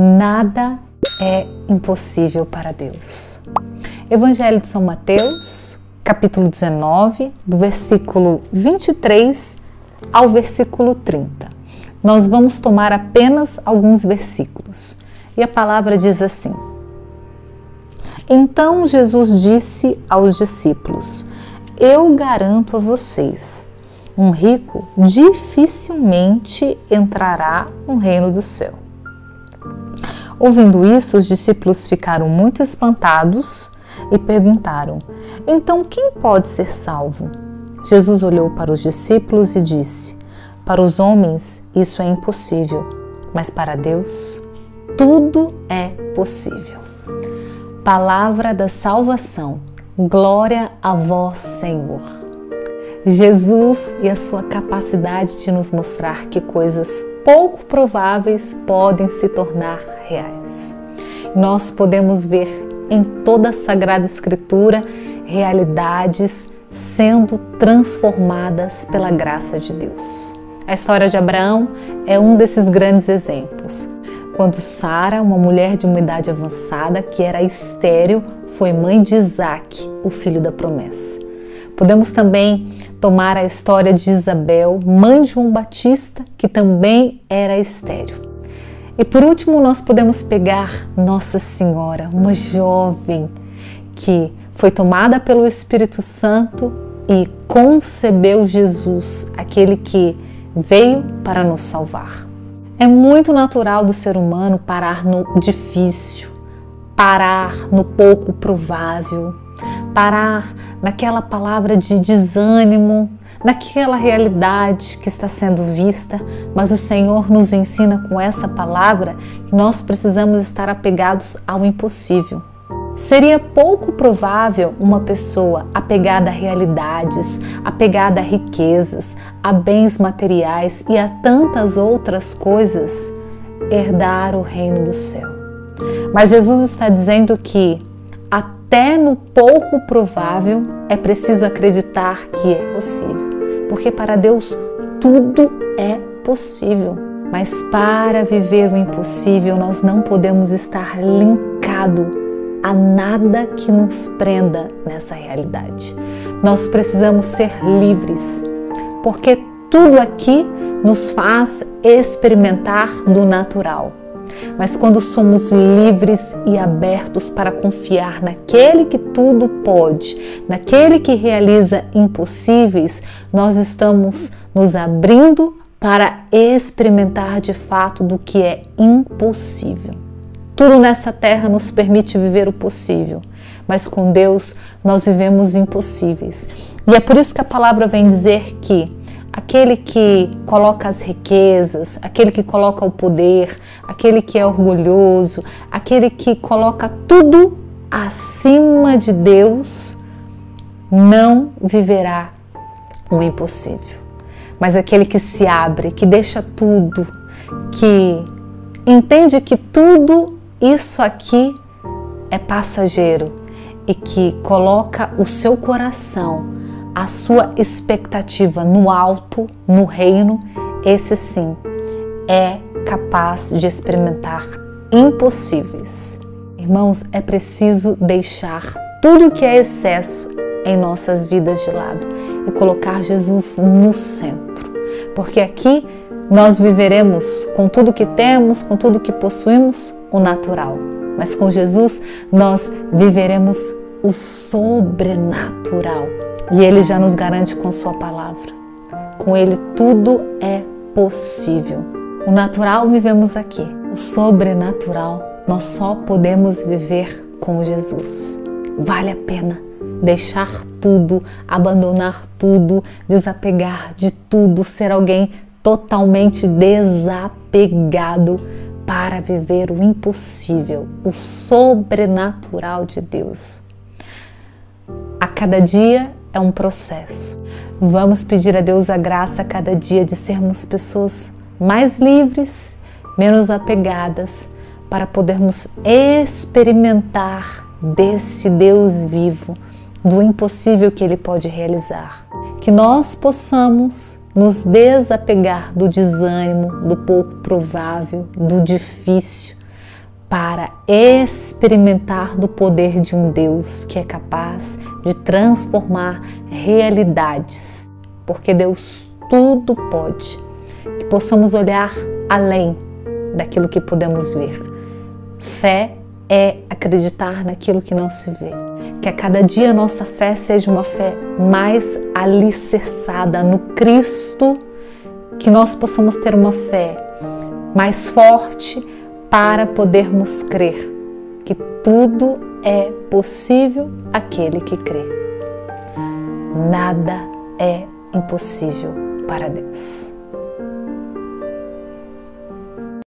Nada é impossível para Deus. Evangelho de São Mateus, capítulo 19, do versículo 23 ao versículo 30. Nós vamos tomar apenas alguns versículos. E a palavra diz assim: Então Jesus disse aos discípulos: Eu garanto a vocês, um rico dificilmente entrará no reino do céu. Ouvindo isso, os discípulos ficaram muito espantados e perguntaram: Então quem pode ser salvo? Jesus olhou para os discípulos e disse: Para os homens isso é impossível, mas para Deus tudo é possível. Palavra da salvação. Glória a vós, Senhor. Jesus e a sua capacidade de nos mostrar que coisas pouco prováveis podem se tornar reais. Nós podemos ver em toda a Sagrada Escritura realidades sendo transformadas pela graça de Deus. A história de Abraão é um desses grandes exemplos. Quando Sara, uma mulher de uma idade avançada que era estéril, foi mãe de Isaac, o filho da promessa. Podemos também tomar a história de Isabel, mãe de João Batista, que também era estéril. E por último, nós podemos pegar Nossa Senhora, uma jovem que foi tomada pelo Espírito Santo e concebeu Jesus, aquele que veio para nos salvar. É muito natural do ser humano parar no difícil, parar no pouco provável, parar naquela palavra de desânimo, naquela realidade que está sendo vista, mas o Senhor nos ensina com essa palavra que nós precisamos estar apegados ao impossível. Seria pouco provável uma pessoa apegada a realidades, apegada a riquezas, a bens materiais e a tantas outras coisas herdar o reino do céu. Mas Jesus está dizendo que até no pouco provável é preciso acreditar que é possível, porque para Deus tudo é possível. Mas para viver o impossível, nós não podemos estar linkado a nada que nos prenda nessa realidade. Nós precisamos ser livres, porque tudo aqui nos faz experimentar do natural. Mas quando somos livres e abertos para confiar naquele que tudo pode, naquele que realiza impossíveis, nós estamos nos abrindo para experimentar de fato do que é impossível. Tudo nessa terra nos permite viver o possível, mas com Deus nós vivemos impossíveis. E é por isso que a palavra vem dizer que aquele que coloca as riquezas, aquele que coloca o poder, aquele que é orgulhoso, aquele que coloca tudo acima de Deus, não viverá o impossível. Mas aquele que se abre, que deixa tudo, que entende que tudo isso aqui é passageiro e que coloca o seu coração, a sua expectativa no alto, no reino, esse sim é capaz de experimentar impossíveis. Irmãos, é preciso deixar tudo que é excesso em nossas vidas de lado e colocar Jesus no centro, porque aqui nós viveremos com tudo que temos, com tudo que possuímos, o natural. Mas com Jesus nós viveremos o sobrenatural. E Ele já nos garante com Sua palavra. Com Ele tudo é possível. O natural vivemos aqui, o sobrenatural nós só podemos viver com Jesus. Vale a pena deixar tudo, abandonar tudo, desapegar de tudo, ser alguém totalmente desapegado para viver o impossível, o sobrenatural de Deus. A cada dia é um processo. Vamos pedir a Deus a graça a cada dia de sermos pessoas mais livres, menos apegadas, para podermos experimentar desse Deus vivo, do impossível que Ele pode realizar. Que nós possamos nos desapegar do desânimo, do pouco provável, do difícil, para experimentar do poder de um Deus que é capaz de transformar realidades, porque Deus tudo pode. Que possamos olhar além daquilo que podemos ver. Fé é acreditar naquilo que não se vê. Que a cada dia a nossa fé seja uma fé mais alicerçada no Cristo, que nós possamos ter uma fé mais forte para podermos crer que tudo é possível aquele que crê. Nada é impossível para Deus.